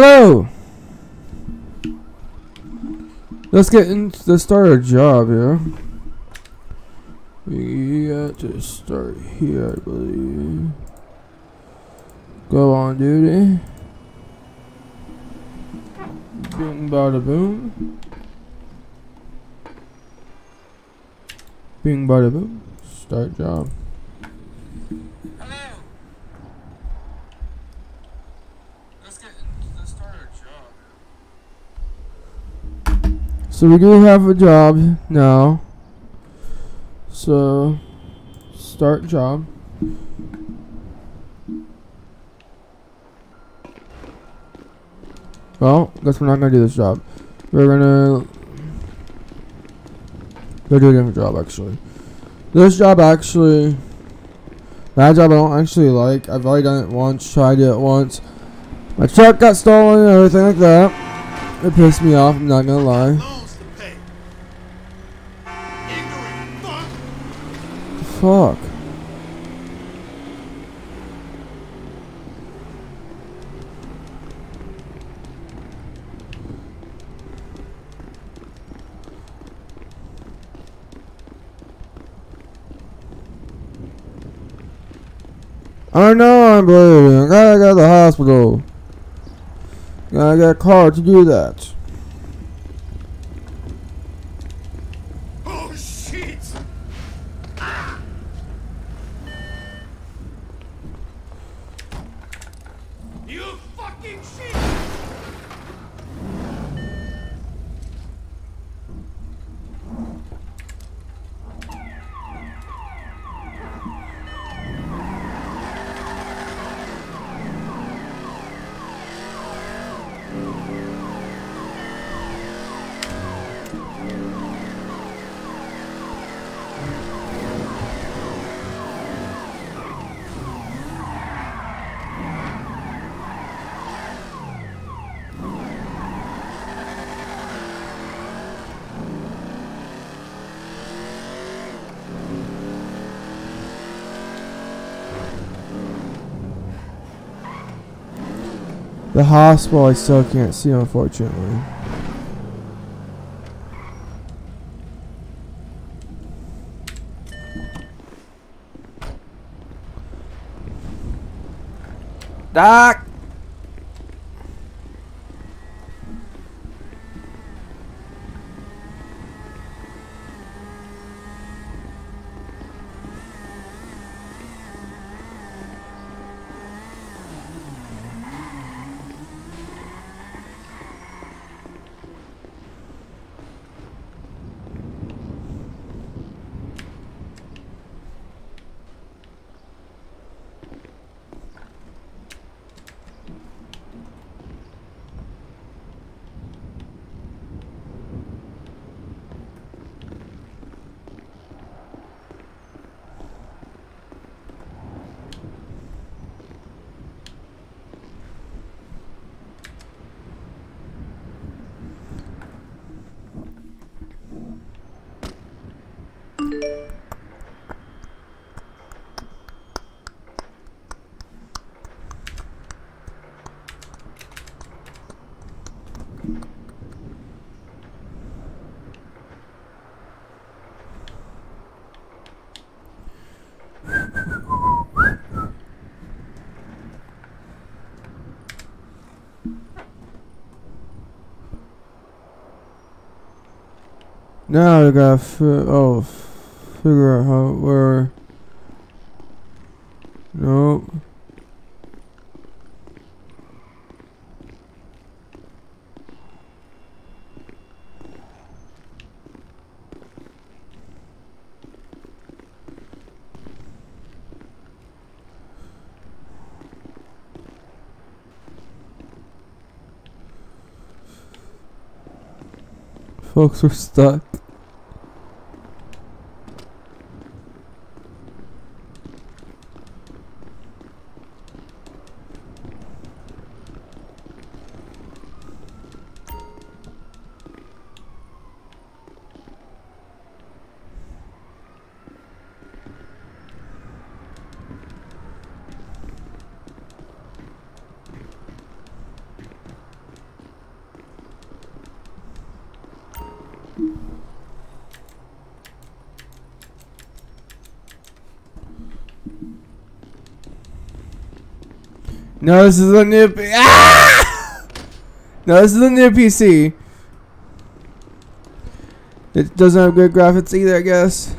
go. Let's get into the start a job here. We got to start here, I believe. Go on duty. Bing bada boom. Bing bada boom. Start job. So we do have a job now. So start job. Well, guess we're not gonna do this job. We're gonna go do a different job actually. This job actually that job I don't actually like. I've already done it once, tried it once. My truck got stolen and everything like that. It pissed me off, I'm not gonna lie. Fuck. I know I'm bleeding. I gotta go to the hospital. Gotta get a car to do that. Oh shit! You fucking shit! The hospital I still can't see unfortunately. Doc! Now I gotta oh, figure out how where. Nope. Folks are stuck. No, this is a new. Ah! No, this is a new PC. It doesn't have good graphics either, I guess.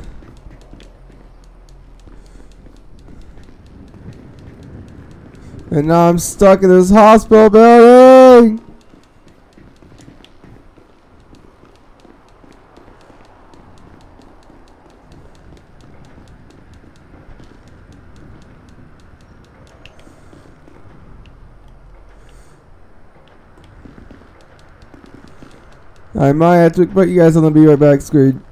And now I'm stuck in this hospital building. I might have to put you guys on the be right back screen.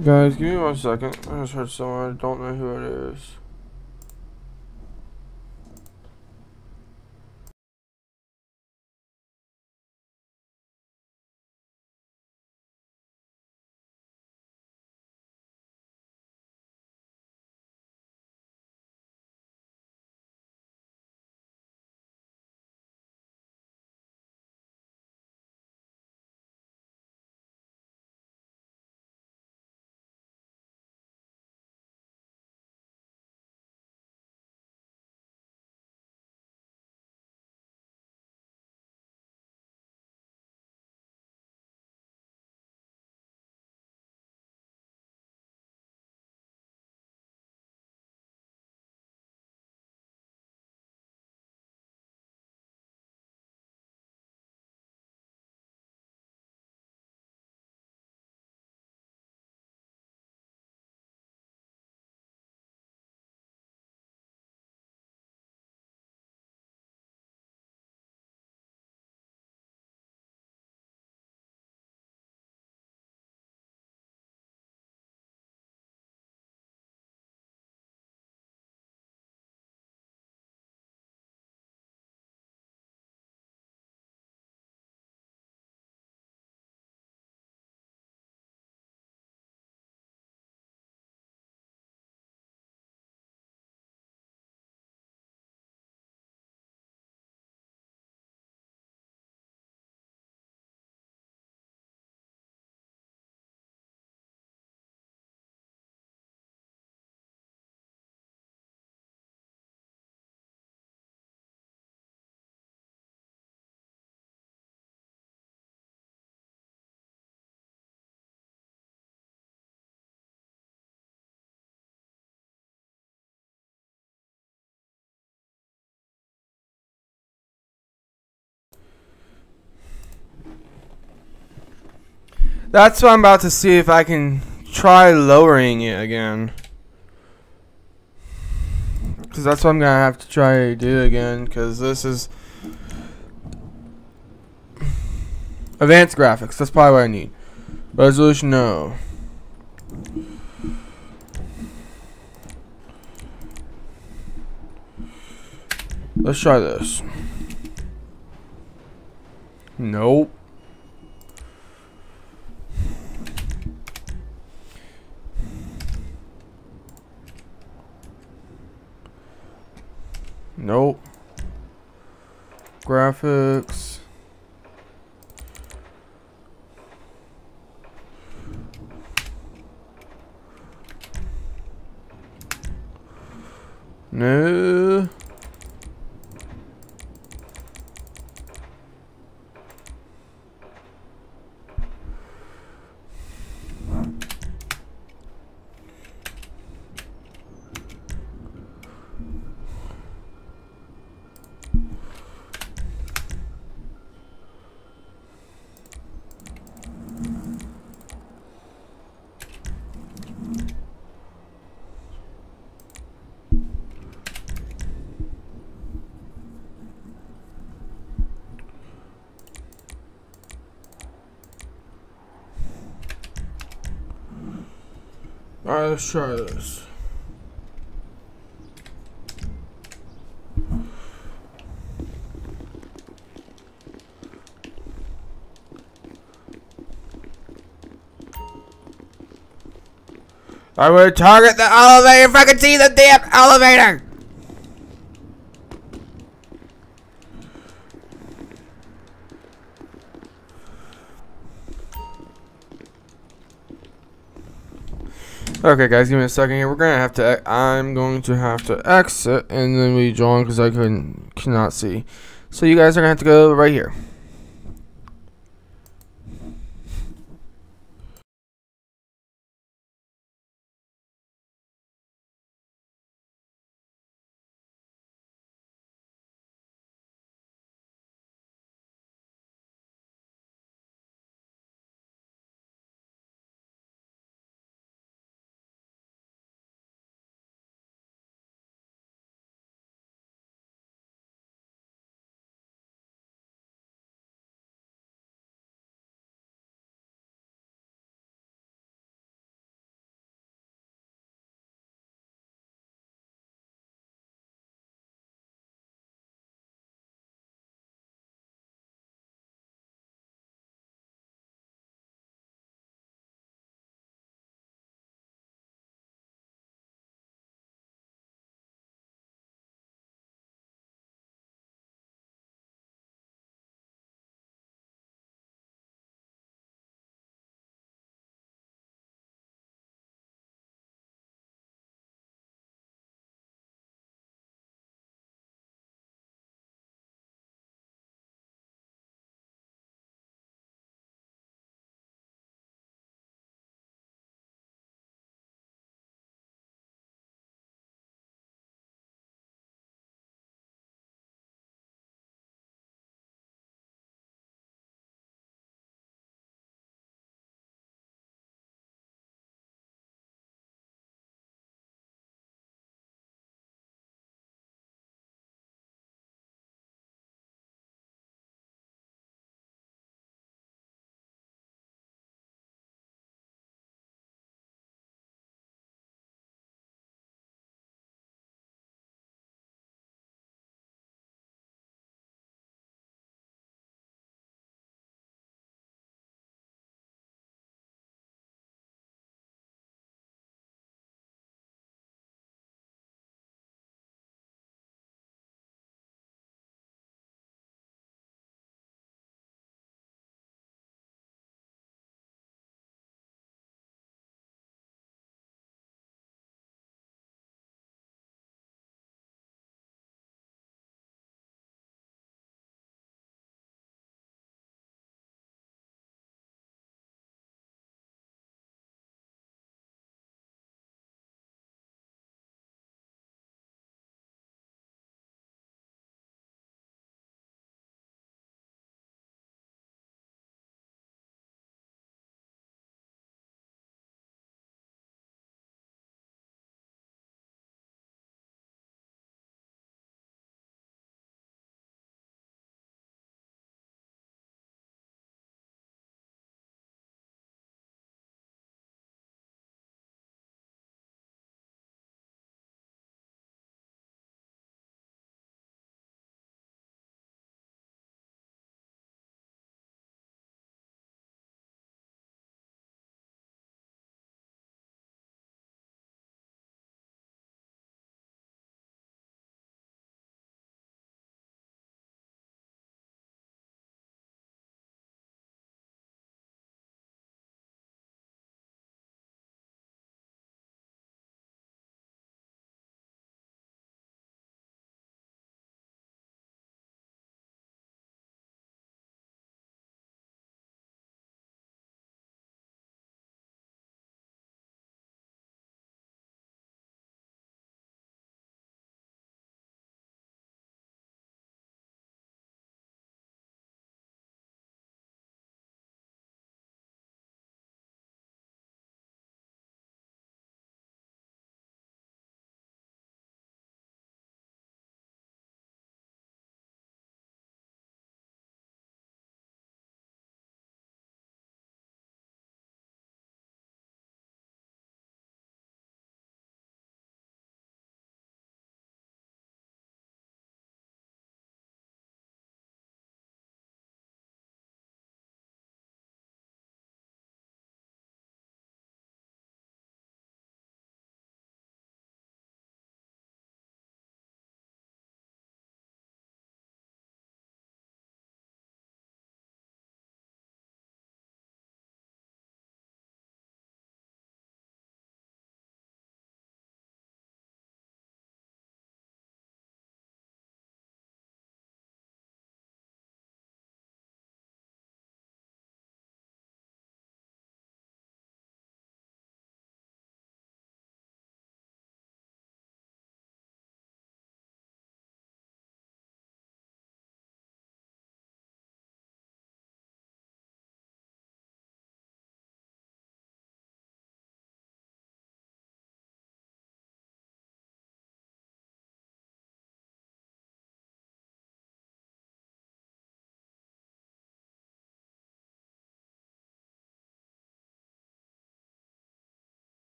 Guys, give me one second. I just heard someone. I don't know who it is. That's what I'm about to see if I can try lowering it again. Because that's what I'm going to have to try to do again. Because this is... Advanced graphics. That's probably what I need. Resolution, no. Let's try this. Nope. Nope. Graphics. No. I will target the elevator if I can see the damn elevator! Okay, guys, give me a second here. We're gonna have to. I'm going to have to exit and then rejoin because I couldn't cannot see. So you guys are gonna have to go right here.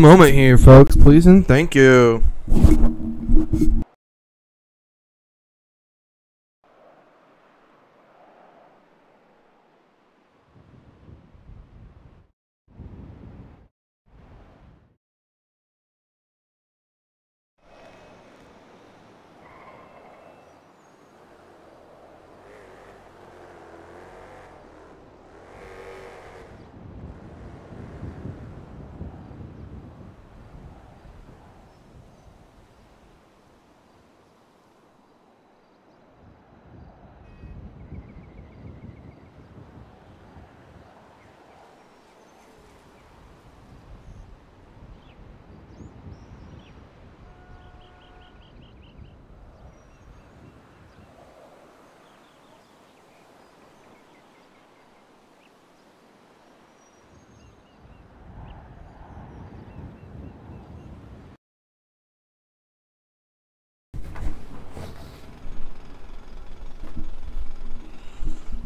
Moment here, folks, please and thank you.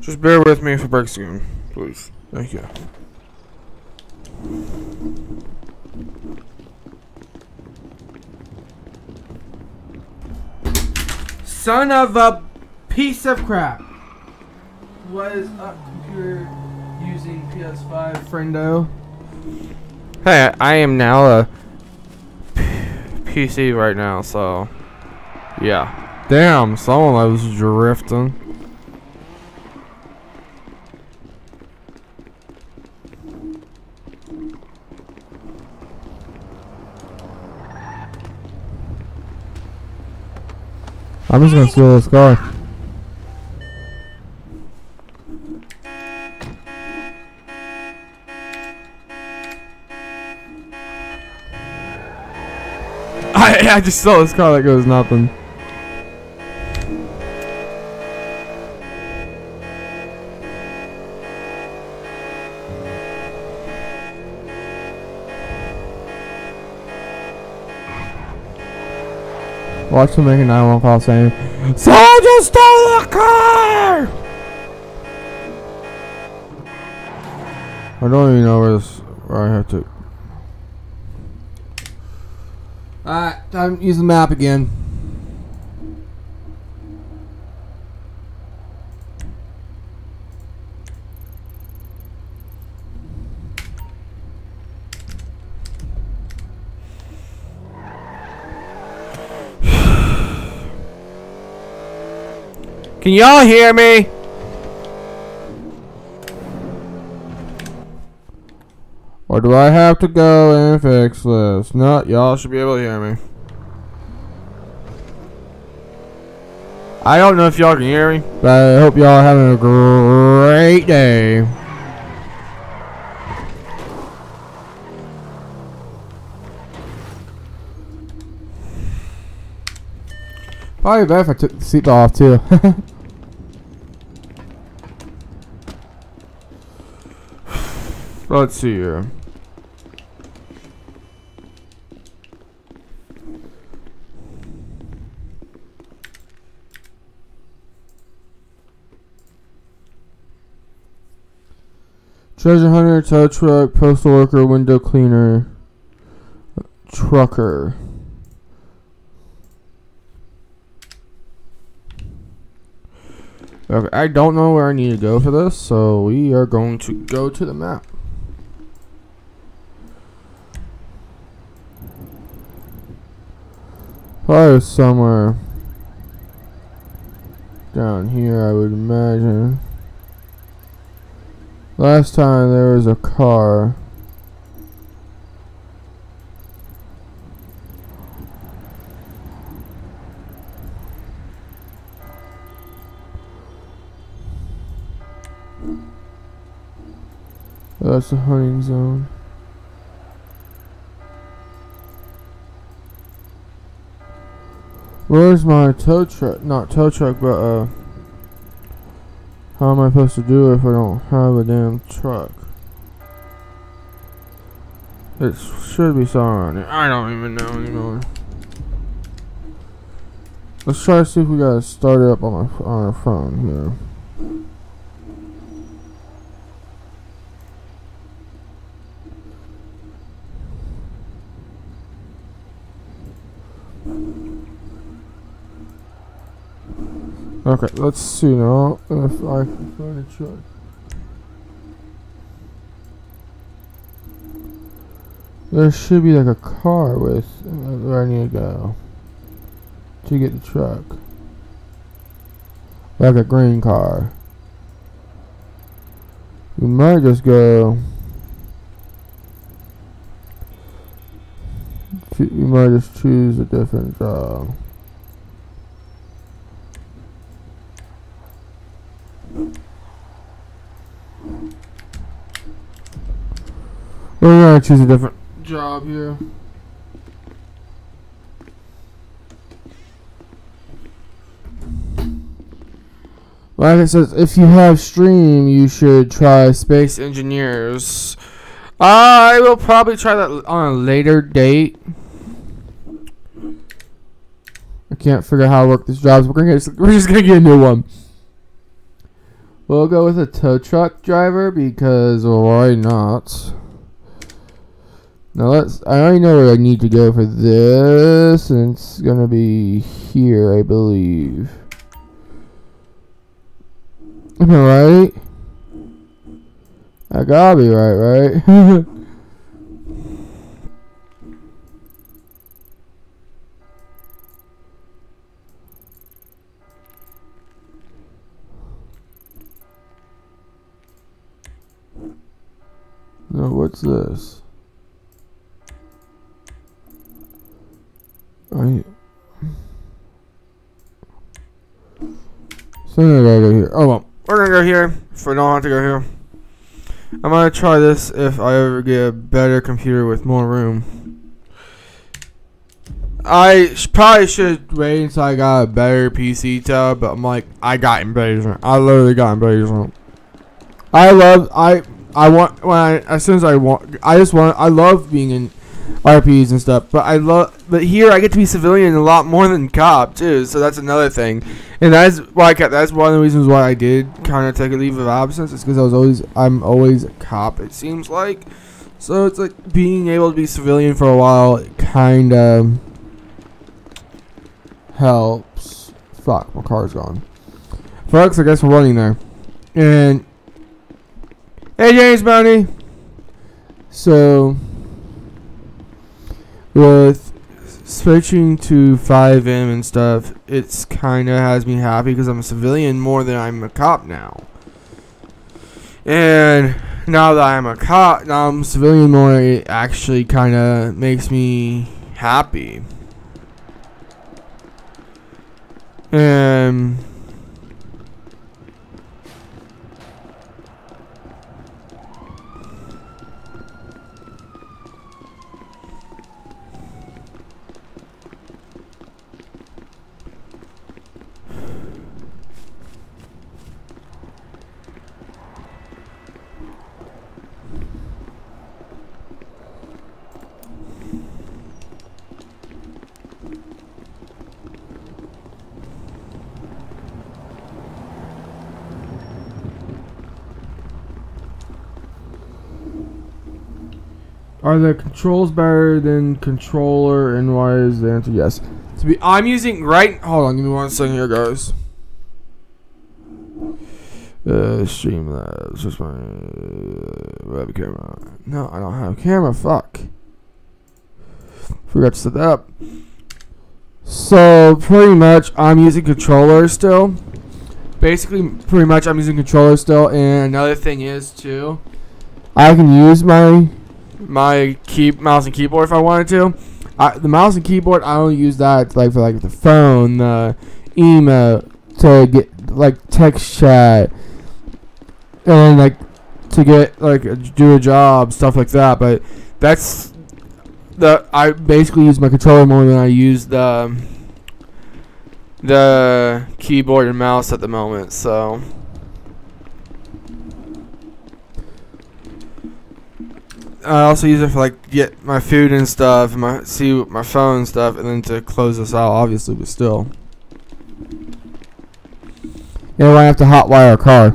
Just bear with me for breaks again, please. Thank you. Son of a piece of crap. What is up, computer using PS5 friendo? Hey, I am now a PC right now, so yeah. Damn, someone was drifting. I'm just gonna steal this car. I I just saw this car that goes nothing. Watch make a 911 call saying, just stole the car! I don't even know where this, where I have to. Alright, time to use the map again. Can y'all hear me? Or do I have to go and fix this? No, y'all should be able to hear me. I don't know if y'all can hear me, but I hope y'all are having a great day. Probably better if I took the seatbelt off too. Let's see here. Treasure hunter, tow truck, postal worker, window cleaner, trucker. Okay, I don't know where I need to go for this, so we are going to go to the map. Probably somewhere down here, I would imagine. Last time there was a car. That's the hunting zone. Where's my tow truck? Not tow truck, but, uh... How am I supposed to do it if I don't have a damn truck? It should be somewhere. I don't even know anymore. Let's try to see if we got it up on our, on our phone here. Thank you. Okay, let's see now if I can find a truck. There should be like a car with uh, where I need to go to get the truck. Like a green car. We might just go. We might just choose a different job. We're gonna choose a different job here. Like I said, if you have Steam, you should try Space Engineers. I will probably try that on a later date. I can't figure out how to work this job. So we're gonna get, we're just gonna get a new one. We'll go with a tow truck driver because why not? Now let's. I already know where I need to go for this, and it's gonna be here, I believe. Am I right? I gotta be right, right? no, what's this? I. So I'm gonna go here. Oh well, we're gonna go here. I don't have to go here, I'm gonna try this if I ever get a better computer with more room. I sh- probably should wait until I got a better PC tab, but I'm like, I got Invasion. I literally got Invasion. I love I I want when I as soon as I want I just want I love being in RPs and stuff, but I love but here I get to be civilian a lot more than cop too, so that's another thing, and that's why I kept, that's one of the reasons why I did kind of take a leave of absence is because I was always I'm always a cop it seems like, so it's like being able to be civilian for a while kind of helps. Fuck, my car's gone. Folks, I guess we're running there, and Hey James Bounty. So with switching to FiveM and stuff, it's kind of has me happy because I'm a civilian more than I'm a cop now. And now that I'm a cop, now I'm a civilian more, it actually kind of makes me happy. And Are the controls better than controller, and why is the answer yes? To be, I'm using right. Hold on, give me one second here, guys. Uh, Streamlabs. just my uh, web camera? No, I don't have a camera. Fuck. Forgot to set that up. So pretty much, I'm using controller still. Basically, pretty much, I'm using controller still. And another thing is too, I can use my my key mouse and keyboard if I wanted to. I, the mouse and keyboard I only use that like for like the phone, the email to get like text chat, and like to get like do a job stuff like that. But that's the I basically use my controller more than I use the um, the keyboard and mouse at the moment. So. I also use it for like get my food and stuff, and my see my phone and stuff, and then to close this out, obviously, but still. Yeah, I have to hotwire a car.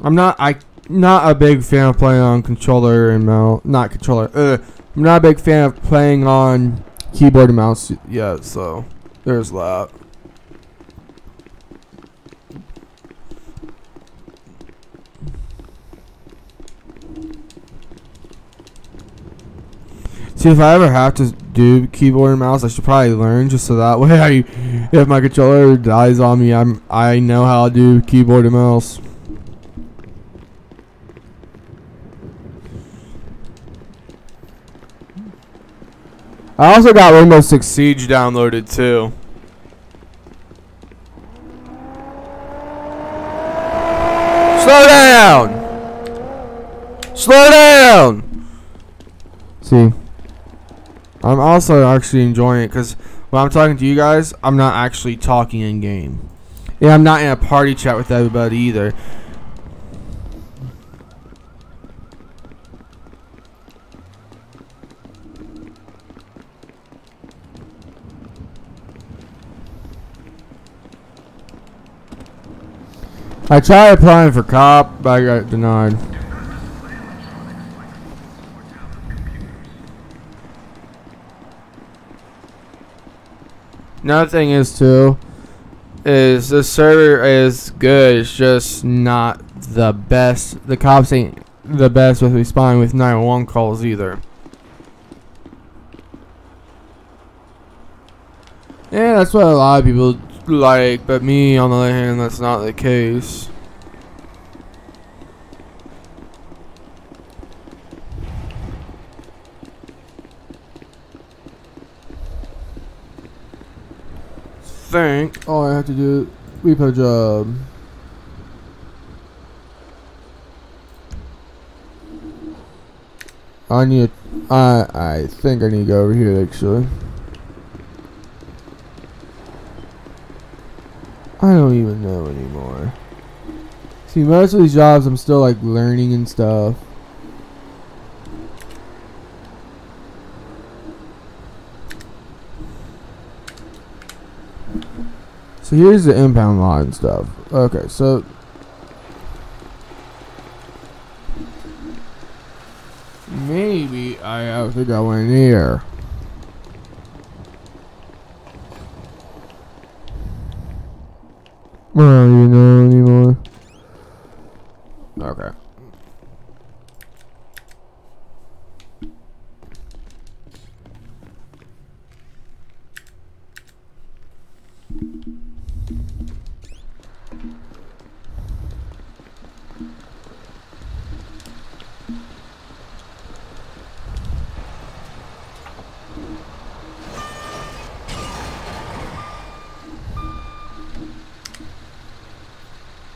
I'm not. I not a big fan of playing on controller and mouse. Not controller. Uh, I'm not a big fan of playing on keyboard and mouse Yeah, So there's that. See, if I ever have to do keyboard and mouse, I should probably learn just so that way I, if my controller dies on me, I'm I know how to do keyboard and mouse. I also got Rainbow Six Siege downloaded too. Slow down! Slow down! See, I'm also actually enjoying it because when I'm talking to you guys, I'm not actually talking in game. Yeah, I'm not in a party chat with everybody either. I tried applying for cop, but I got denied. Another thing is too, is the server is good. It's just not the best. The cops ain't the best with responding with 911 calls either. Yeah, that's what a lot of people like, but me, on the other hand, that's not the case. Think all I have to do repo job. I need. I I think I need to go over here actually. I don't even know anymore. See, most of these jobs I'm still like learning and stuff. So here's the impound lot and stuff. Okay, so maybe I have to go in here. I don't even know anymore. Okay.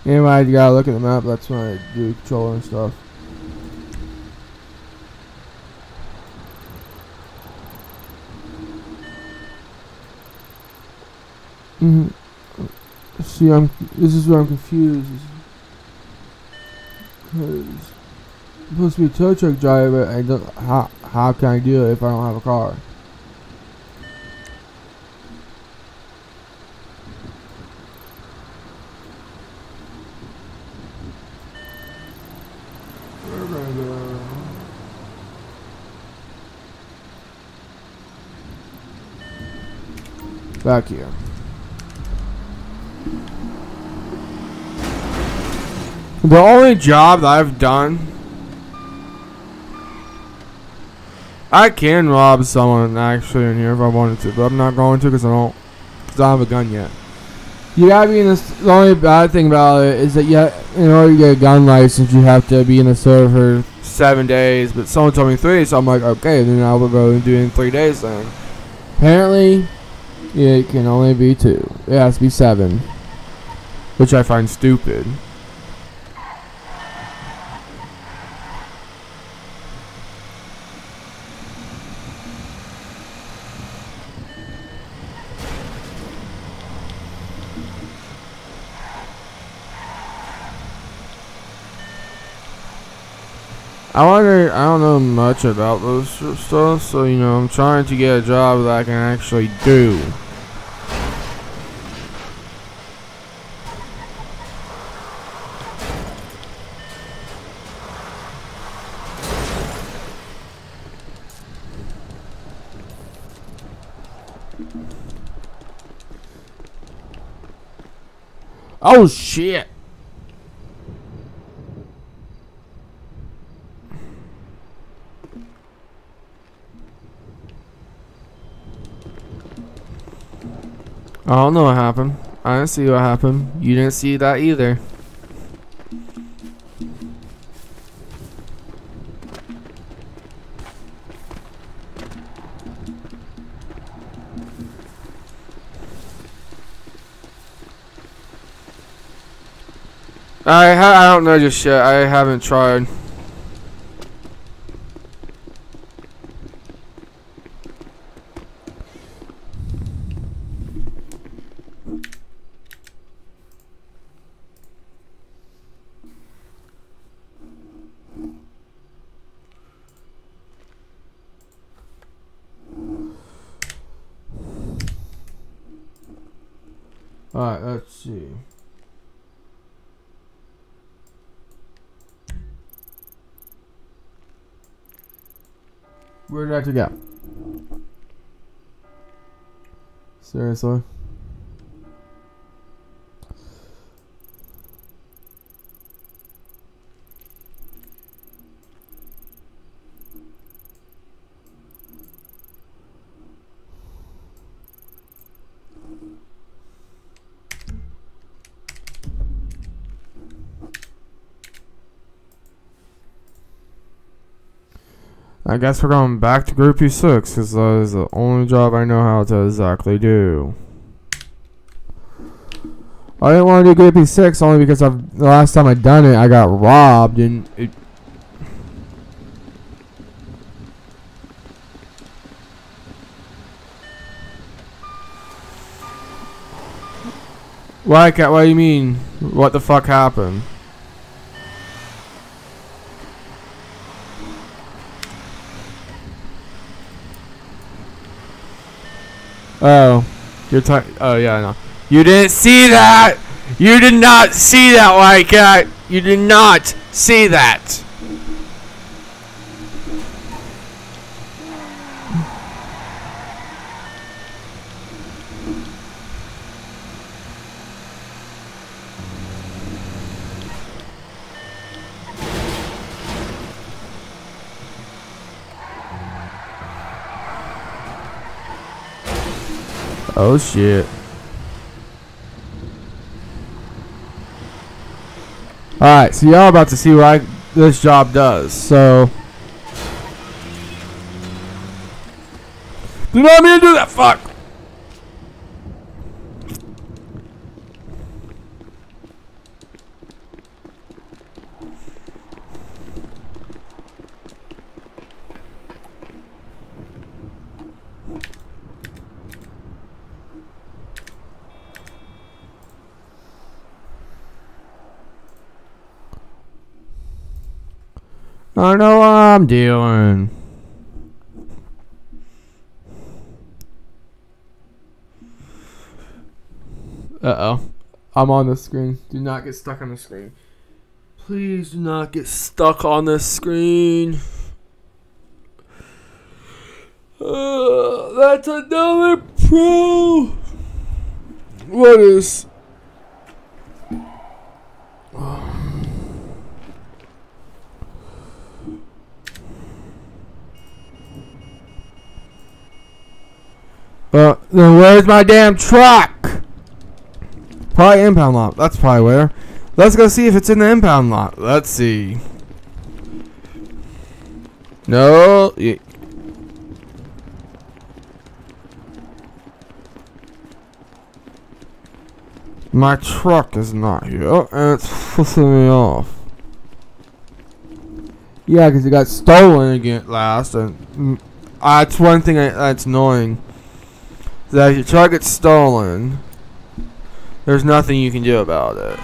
Anyway, you gotta look at the map. That's when I do controller and stuff. Mm hmm See, I'm. This is where I'm confused. Cause I'm supposed to be a tow truck driver. Don't. How how can I do it if I don't have a car? We're gonna go. Back here. The only job that I've done, I can rob someone actually in here if I wanted to, but I'm not going to because I don't, because I don't have a gun yet. You gotta be in this. The only bad thing about it is that you, ha- in order to get a gun license, you have to be in a server seven days. But someone told me three, so I'm like, okay, then I will go and do it in three days then. Apparently, it can only be two. It has to be seven, which I find stupid. I wonder, I don't know much about those stuff, so, you know, I'm trying to get a job that I can actually do. Oh shit! I don't know what happened. I didn't see what happened. You didn't see that either. I I don't know just yet. I haven't tried. Alright, let's see. Where did I have to go? Seriously? I guess we're going back to Gruppe 6 because that is the only job I know how to exactly do. I didn't want to do Gruppe 6 only because I've, the last time I done it, I got robbed and it. Ca- what do you mean? What the fuck happened? Oh, you're talking. Oh yeah, I know. You didn't see that. You did not see that, White Cat. You did not see that. Oh shit. Alright, so y'all about to see what I, this job does, so. Do not mean to do that, fuck! I know what I'm doing. Uh oh. I'm on the screen. Do not get stuck on the screen. Please do not get stuck on the screen. Uh, that's another pro. What is? Uh, then where's my damn truck? Probably impound lot. That's probably where. Let's go see if it's in the impound lot. Let's see. No. My truck is not here, and it's pissing me off. Yeah, because it got stolen again last, and mm, that's one thing that's annoying that if your truck gets stolen, there's nothing you can do about it.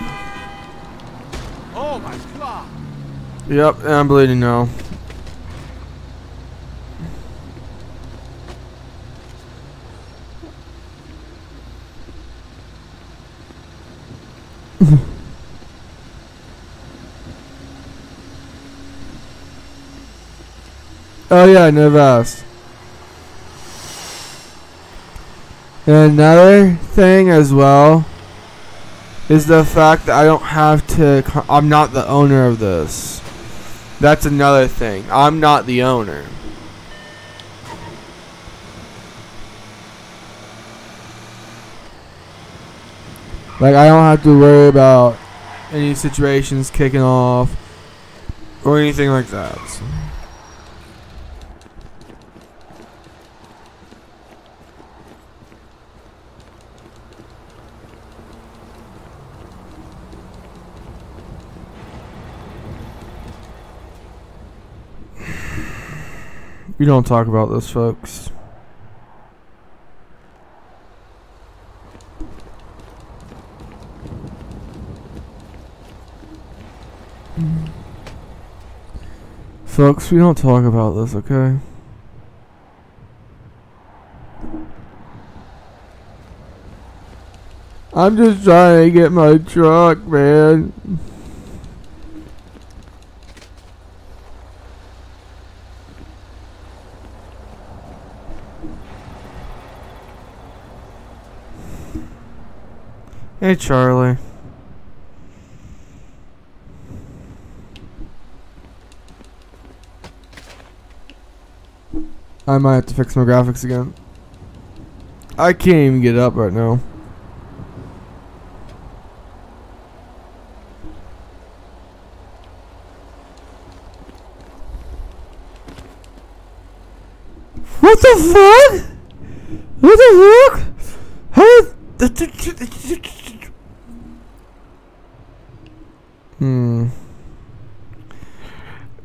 Oh my god! Yep, I'm bleeding now. oh yeah, I never asked. And another thing as well is the fact that I don't have to. I'm not the owner of this. That's another thing. I'm not the owner. Like I don't have to worry about any situations kicking off or anything like that. so. We don't talk about this, folks. Folks, we don't talk about this, okay? I'm just trying to get my truck, man. Hey, Charlie. I might have to fix my graphics again. I can't even get up right now. What the fuck? What the fuck? How? Hmm.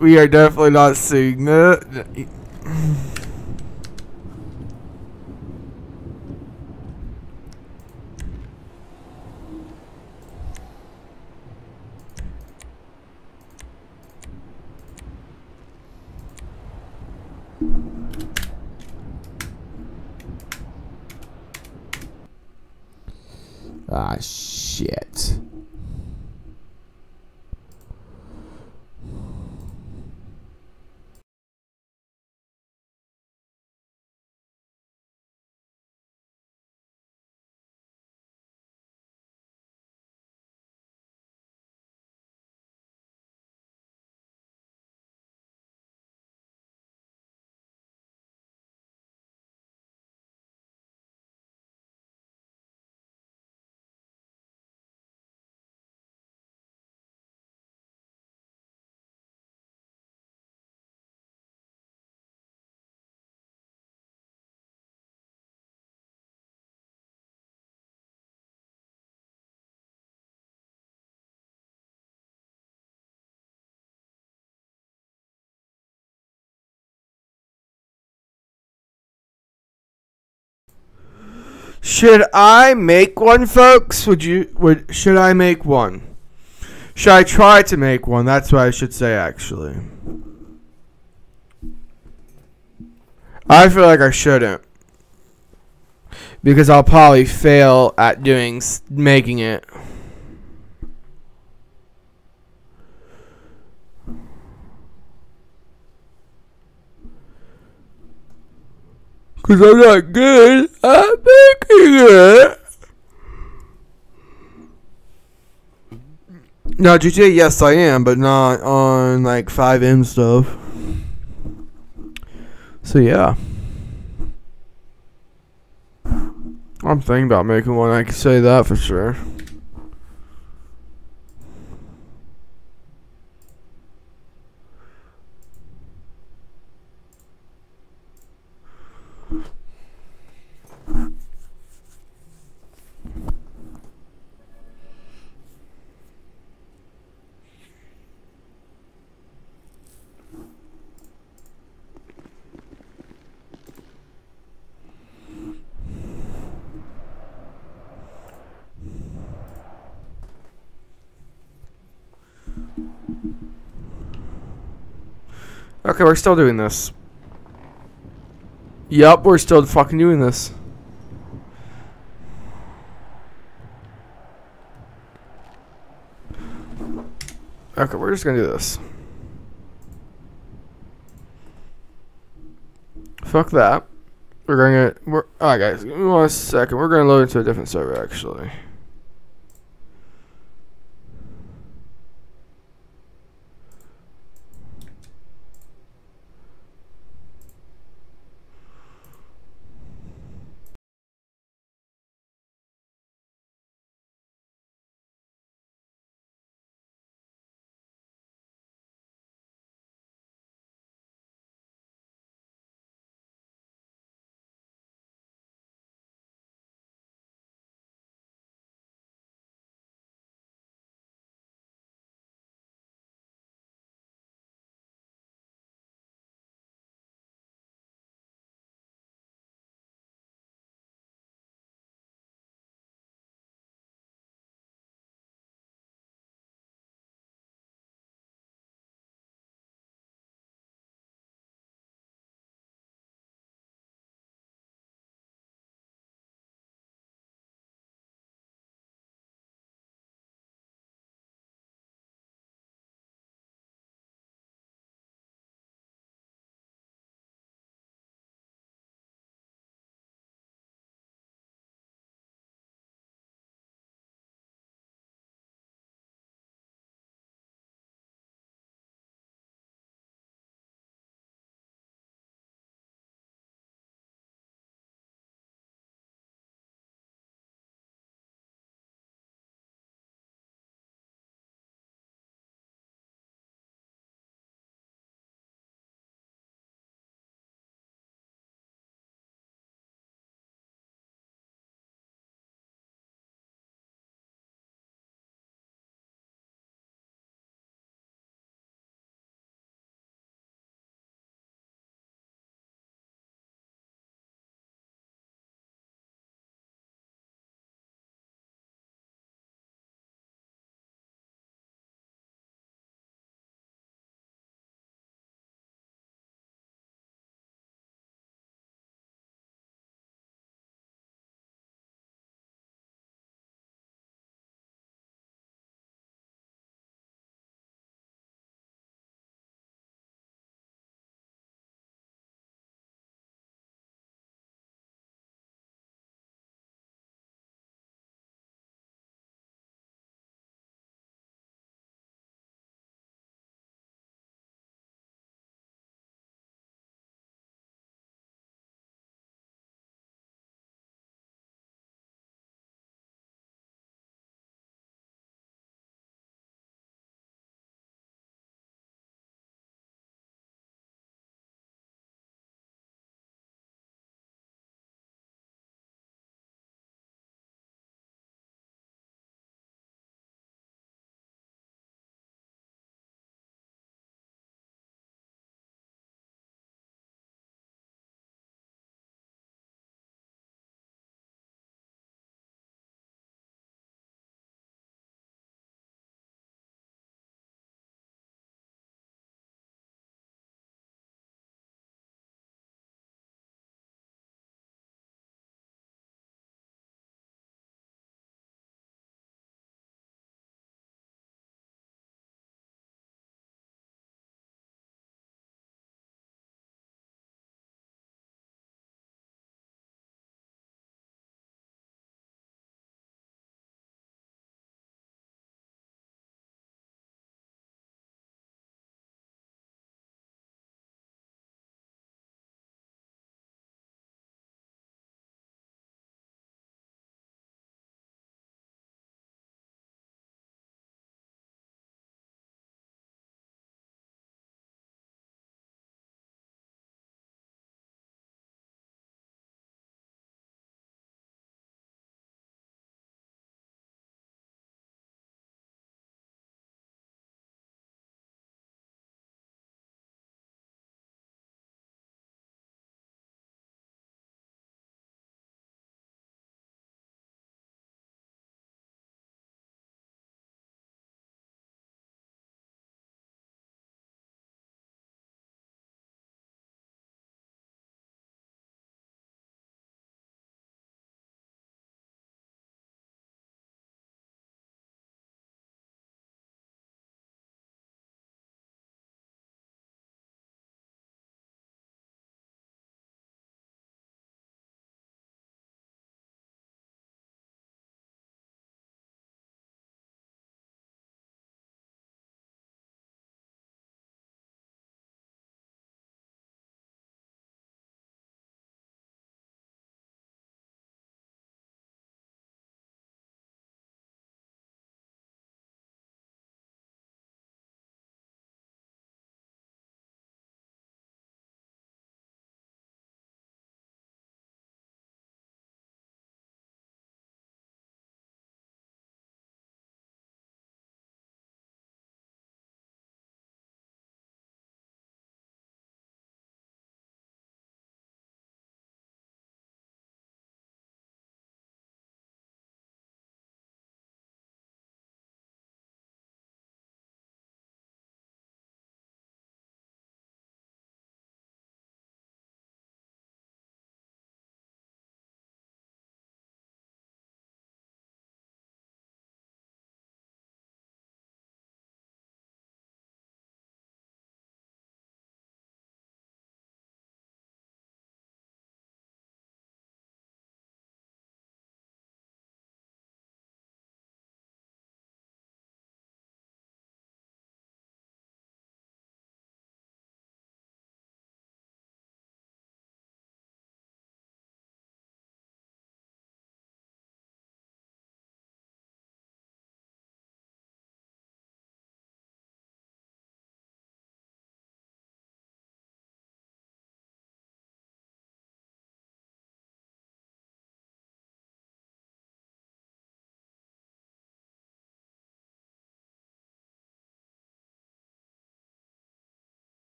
We are definitely not seeing that. Ah, shit. Should I make one, folks? Would you would should I make one? Should I try to make one? That's what I should say actually. I feel like I shouldn't. Because I'll probably fail at doing making it. Cause I'm not good at making it. No, GTA, yes, I am, but not on like FiveM stuff. So yeah, I'm thinking about making one. I can say that for sure. Okay, we're still doing this. Yup, we're still fucking doing this. Okay, we're just gonna do this. Fuck that. We're gonna. We're. Alright, guys. Give me one second. We're gonna load into a different server, actually.